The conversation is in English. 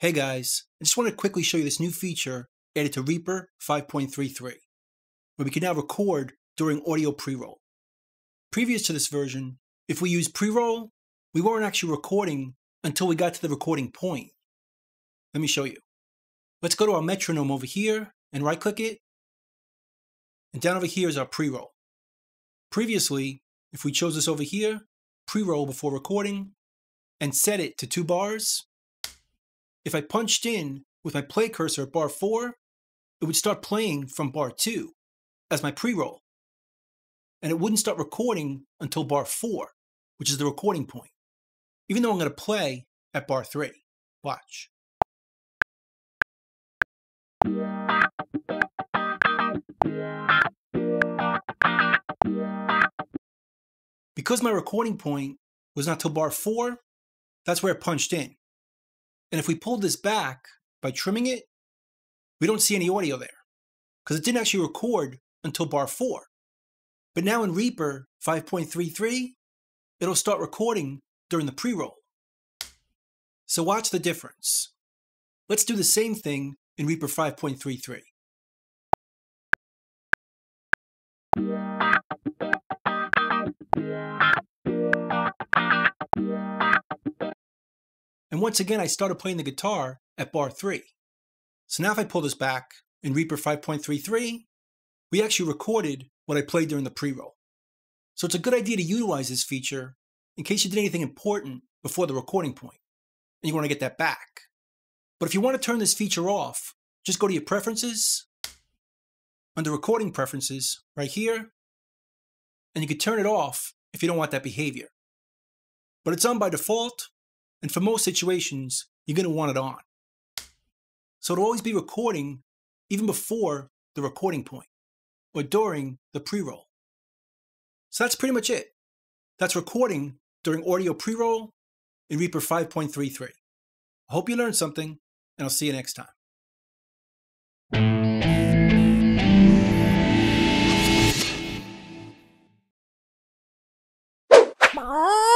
Hey guys, I just want to quickly show you this new feature added to Reaper 5.33, where we can now record during audio pre-roll. Previous to this version, if we use pre-roll, we weren't actually recording until we got to the recording point. Let me show you. Let's go to our metronome over here and right click it. And down over here is our pre-roll. Previously, if we chose this over here, pre-roll before recording, and set it to two bars, if I punched in with my play cursor at bar 4, it would start playing from bar 2 as my pre-roll. And it wouldn't start recording until bar 4, which is the recording point, even though I'm going to play at bar 3. Watch. Because my recording point was not till bar 4, that's where it punched in. And if we pull this back by trimming it, we don't see any audio there because it didn't actually record until bar 4. But now in Reaper 5.33, it'll start recording during the pre-roll. So watch the difference. Let's do the same thing in Reaper 5.33. And once again, I started playing the guitar at bar 3. So now if I pull this back in Reaper 5.33, we actually recorded what I played during the pre-roll. So it's a good idea to utilize this feature in case you did anything important before the recording point and you want to get that back. But if you want to turn this feature off, just go to your preferences, under recording preferences right here, and you can turn it off if you don't want that behavior. But it's on by default, and for most situations, you're going to want it on. So it'll always be recording even before the recording point or during the pre-roll. So that's pretty much it. That's recording during audio pre-roll in Reaper 5.33. I hope you learned something, and I'll see you next time. Bye.